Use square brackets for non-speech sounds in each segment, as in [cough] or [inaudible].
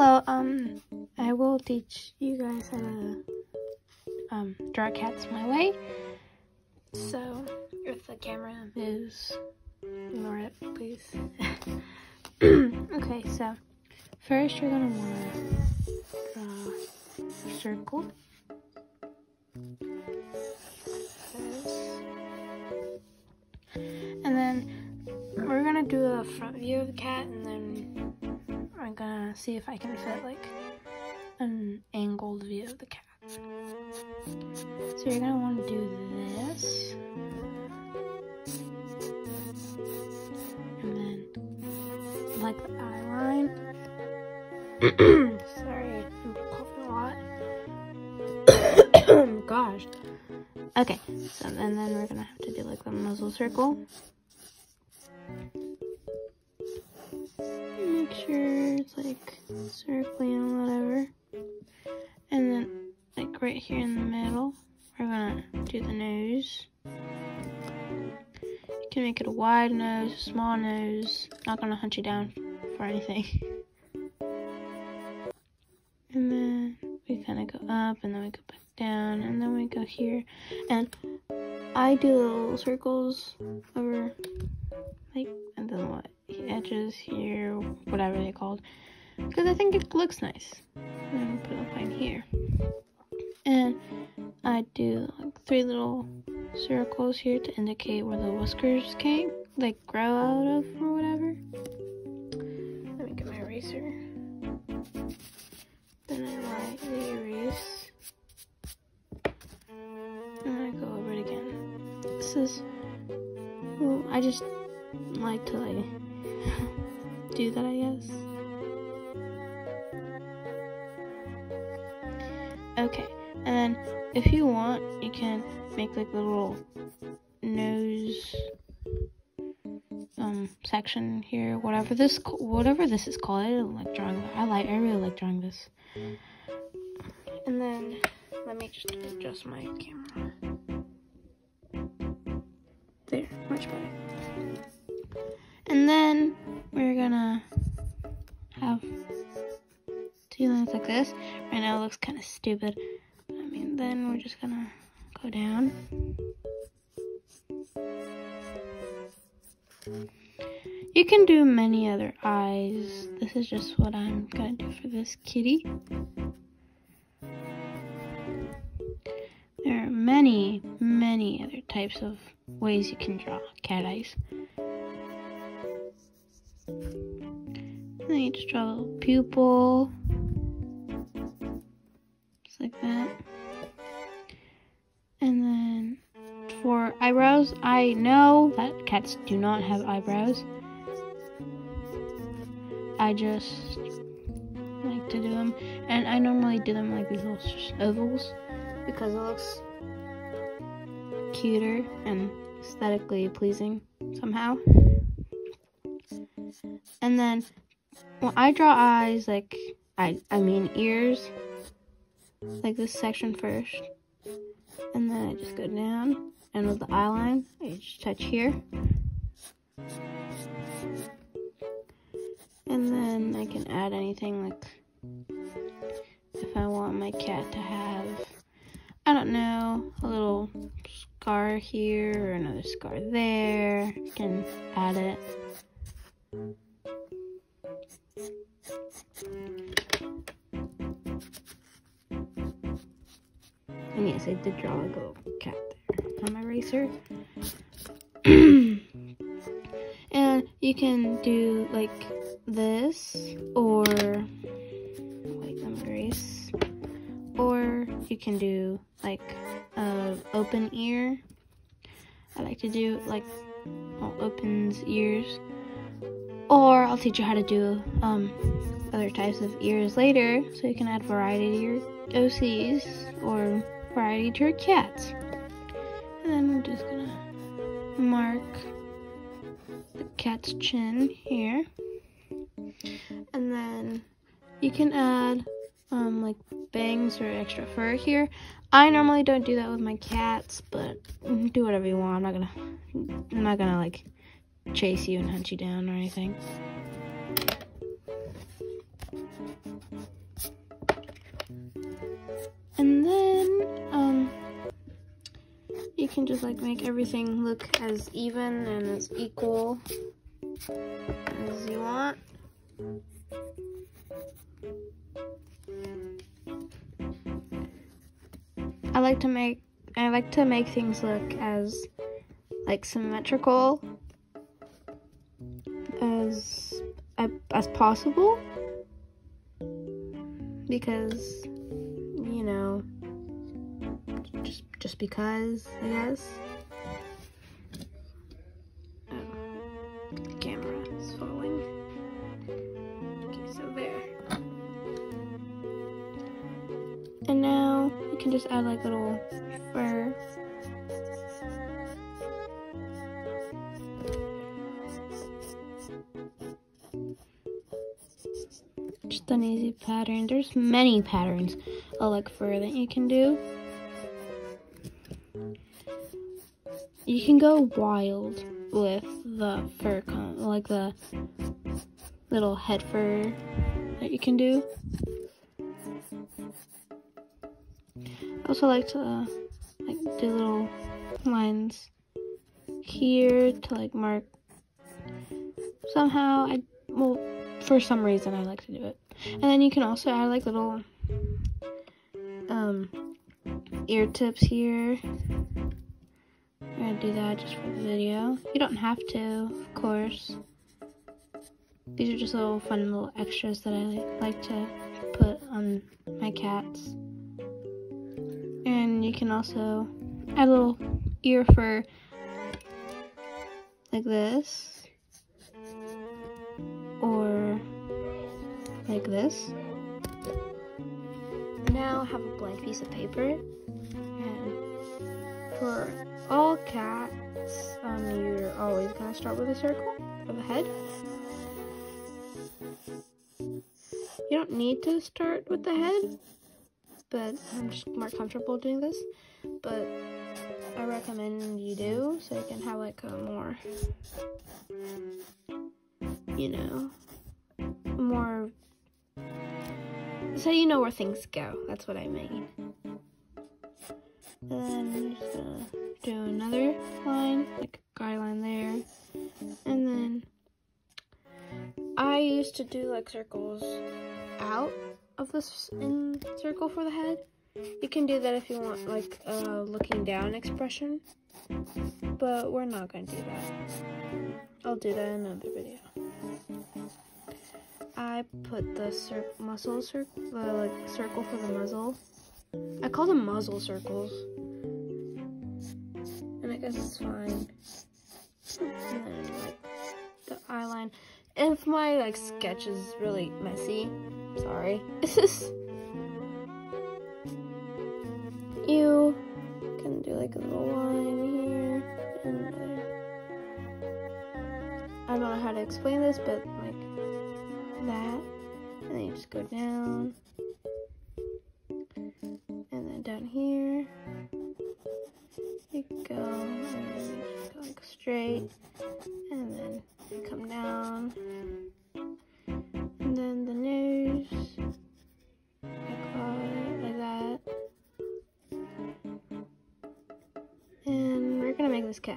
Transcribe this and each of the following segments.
Hello, um, I will teach you guys how to um, draw cats my way. So, if the camera moves, ignore it, please. [coughs] okay, so first you're gonna wanna draw a circle. And then we're gonna do a front view of the cat and then I'm gonna see if I can fit like an angled view of the cat. So you're gonna want to do this. And then like the eye line. [coughs] Sorry, I'm coughing a lot. [coughs] Gosh. Okay, so and then we're gonna have to do like the muzzle circle. It's like circling whatever. And then like right here in the middle, we're gonna do the nose. You can make it a wide nose, a small nose. Not gonna hunt you down for anything. [laughs] and then we kind of go up and then we go back down and then we go here and I do little circles over like and then what edges here whatever they're called. Because I think it looks nice. And put a line here. And I do like three little circles here to indicate where the whiskers came like grow out of or whatever. Let me get my eraser. Then I lightly erase. And I go over it again. This is, well, I just like to like do that, I guess. Okay, and then if you want, you can make like little nose um section here, whatever this whatever this is called. I don't like drawing. I like I really like drawing this. And then let me just adjust my camera. There, much better. And then we're gonna have two lines like this. Right now it looks kind of stupid. I mean, then we're just gonna go down. You can do many other eyes. This is just what I'm gonna do for this kitty. There are many, many other types of ways you can draw cat eyes. Then you just draw a pupil. Just like that. And then for eyebrows, I know that cats do not have eyebrows. I just like to do them. And I normally do them like these little ovals because it looks cuter and aesthetically pleasing somehow. And then when I draw eyes, like I I mean ears, like this section first, and then I just go down, and with the eye line, I just touch here. And then I can add anything like if I want my cat to have I don't know, a little scar here or another scar there. I can add it. Yes, I did draw a little cat there on my eraser. [clears throat] and you can do like this or wait, let me erase. Or you can do like a open ear. I like to do like well, opens ears. Or I'll teach you how to do um, other types of ears later, so you can add variety to your OCs or variety to your cats. And then we're just gonna mark the cat's chin here. And then you can add um, like bangs or extra fur here. I normally don't do that with my cats, but do whatever you want. I'm not gonna, I'm not gonna like chase you and hunt you down or anything. And then can just like make everything look as even and as equal as you want. I like to make I like to make things look as like symmetrical as as possible because because I guess oh, the camera is falling okay so there and now you can just add like little fur just an easy pattern. There's many patterns of like fur that you can do. You can go wild with the fur, like the little head fur that you can do. I also like to uh, like do little lines here to like mark somehow I well for some reason I like to do it. And then you can also add like little um ear tips here. I'm gonna do that just for the video. You don't have to, of course. These are just little fun little extras that I like to put on my cats. And you can also add a little ear fur like this or like this. Now I have a blank piece of paper and for all cats, um, you're always gonna start with a circle of a head. You don't need to start with the head, but I'm just more comfortable doing this. But I recommend you do so you can have like a more you know, more so you know where things go. That's what I mean. And then I'm just gonna do another line, like a guy line there. And then I used to do like circles out of this in circle for the head. You can do that if you want like a looking down expression. But we're not gonna do that. I'll do that in another video. I put the cir muscle circle, like circle for the muzzle. I call them muzzle circles, guess it's fine. And like the eye line. If my like sketch is really messy, sorry. [laughs] you can do like a little line here and there. I don't know how to explain this, but like that. And then you just go down. And then down here.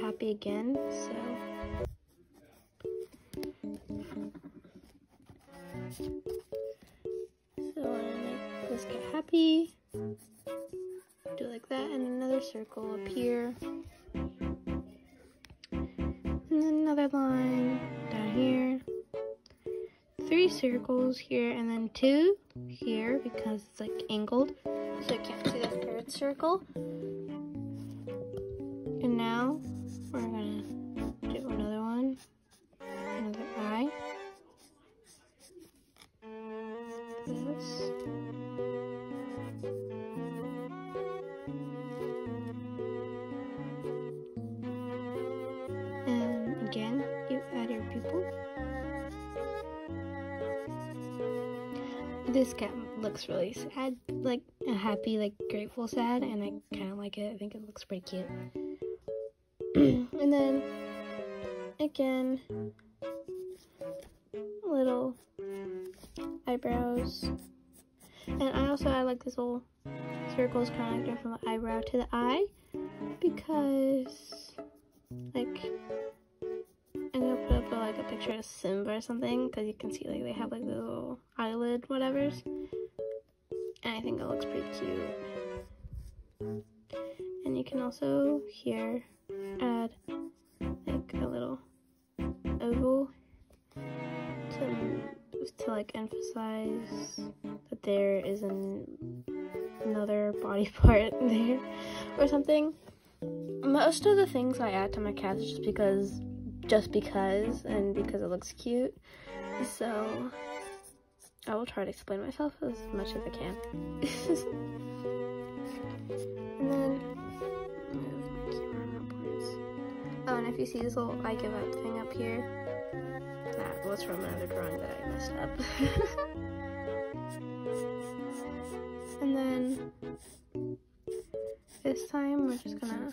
Happy again, so. So I'm gonna make this get happy. Do like that, and another circle up here. And then another line down here. Three circles here, and then two here because it's like angled. So I can't see the third circle. This cat looks really sad, like a happy, like grateful sad, and I kind of like it. I think it looks pretty cute. [clears throat] and then again, little eyebrows. And I also add like this little circles connector from the eyebrow to the eye. because like picture of Simba or something because you can see like they have like little eyelid whatever's. And I think it looks pretty cute. And you can also here add like a little oval to, to like emphasize that there is an, another body [laughs] part there or something. Most of the things I add to my cats just because just because and because it looks cute. So I will try to explain myself as much as I can. [laughs] and then. Oh, and if you see this little I give up thing up here, that was from another drawing that I messed up. [laughs] and then this time we're just gonna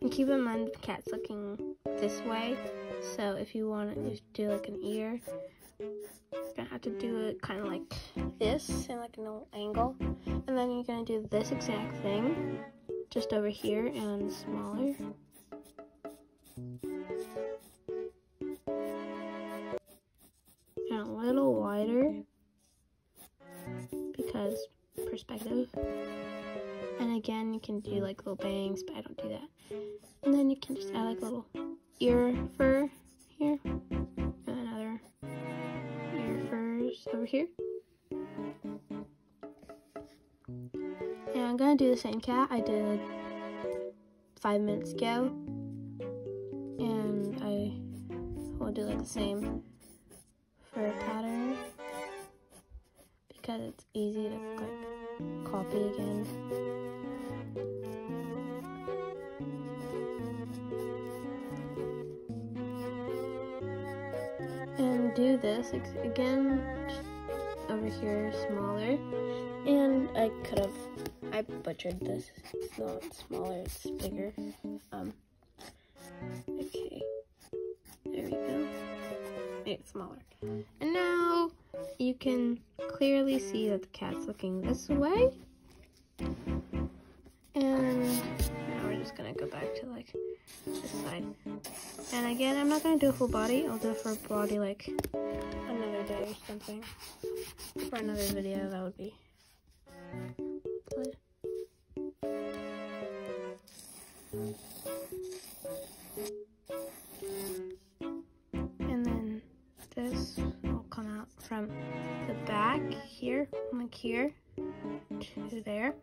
and keep in mind the cat's looking this way. So if you want to do like an ear, you're gonna have to do it kind of like this in like an angle. And then you're gonna do this exact thing just over here and smaller. And a little wider because perspective. Can do like little bangs, but I don't do that. And then you can just add like a little ear fur here. And another ear furs over here. And I'm gonna do the same cat I did five minutes ago. And I will do like the same fur pattern because it's easy to like copy again. This again over here smaller. And I could have I butchered this. It's not smaller it's bigger. Um okay. There we go. It's smaller. And now you can clearly see that the cat's looking this way. And now we're just gonna go back to like this side. And again, I'm not gonna do a full body. I'll do it for body like another day or something. For another video, that would be. And then this will come out from the back here, like here, to there.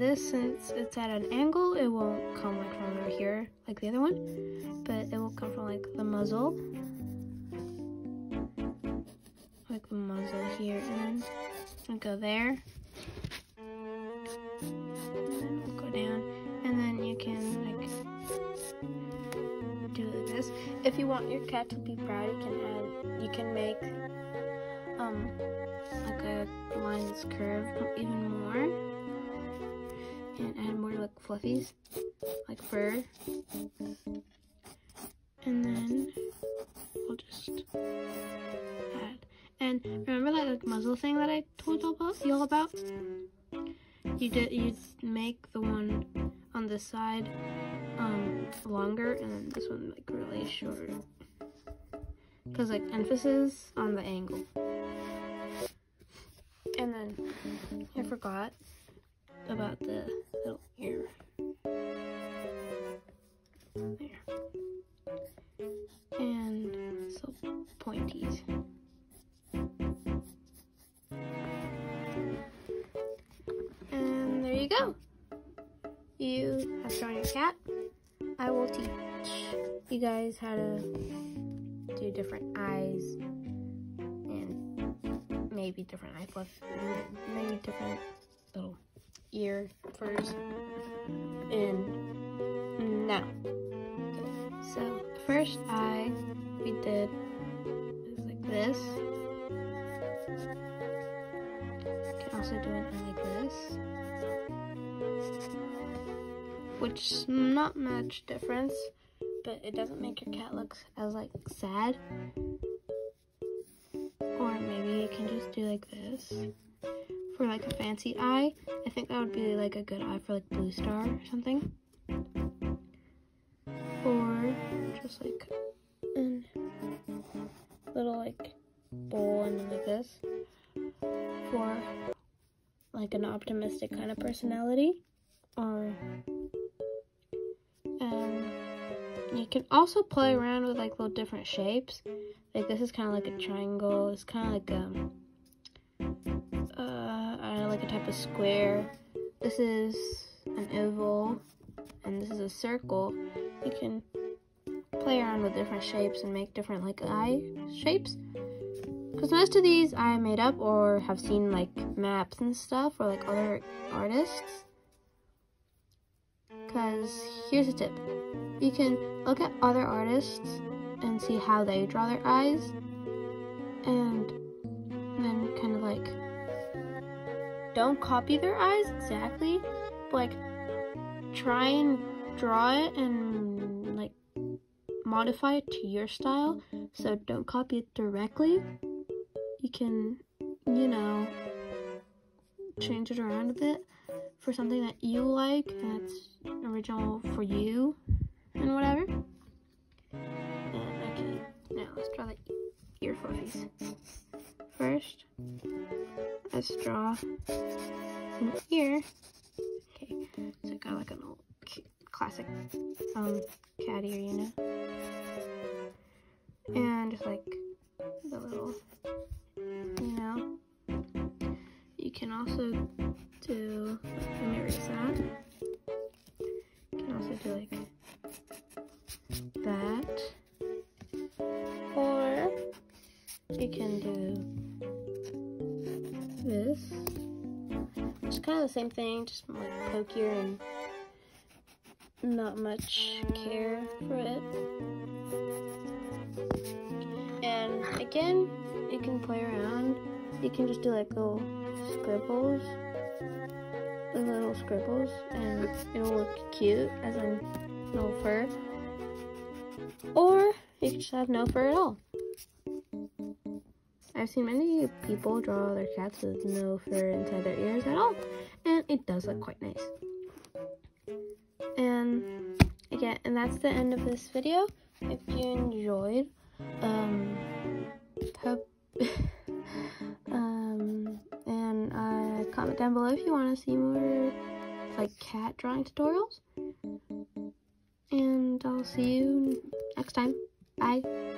This, since it's at an angle, it won't come like from over here, like the other one, but it will come from like the muzzle, like the muzzle here, and then go there, and then it'll go down, and then you can like do like this. If you want your cat to be proud, you can add, you can make um like a line that's curved even more and add more like fluffies. Like fur. And then we'll just add. And remember that like muzzle thing that I told you about you all about? You did you make the one on this side um longer and then this one like really short because like emphasis on the angle. And then I forgot about the little ear. There. And so pointies. And there you go. You have drawn your cat. I will teach you guys how to do different eyes and maybe different eye fluff, furs. And now, so first eye we did is like this. You can also do eye like this, which not much difference, but it doesn't make your cat look as like sad. Or maybe you can just do like this for like a fancy eye. I think that would be like a good eye for like Bluestar or something. Or just like a little like bowl and like this. For like an optimistic kind of personality. Or um you can also play around with like little different shapes. Like this is kind of like a triangle. It's kind of like um uh Like a square this is an oval and this is a circle you can play around with different shapes and make different like eye shapes because most of these I made up or have seen like maps and stuff or like other artists. Because here's a tip. You can look at other artists and see how they draw their eyes and then kind of like don't copy their eyes exactly, but like try and draw it and like modify it to your style. So don't copy it directly you can, you know, change it around a bit for something that you like that's original for you and whatever. And okay, now let's draw the ear fluffies. First, let's draw an ear. Okay, so I got like an old classic um ear, you know. Of the same thing, just like pokier and not much care for it. And again, you can play around. You can just do like little scribbles, little scribbles, and it'll look cute as in no fur. Or you can just have no fur at all. I've seen many people draw their cats with no fur inside their ears at all, it does look quite nice. And again, and that's the end of this video. If you enjoyed, um, hope [laughs] um, and uh, comment down below if you want to see more like cat drawing tutorials. And I'll see you next time. Bye.